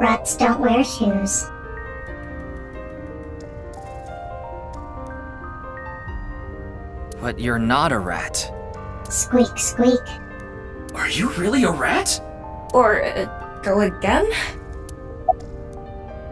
Rats don't wear shoes. But you're not a rat. Squeak, squeak. Are you really a rat? Or, uh, go again?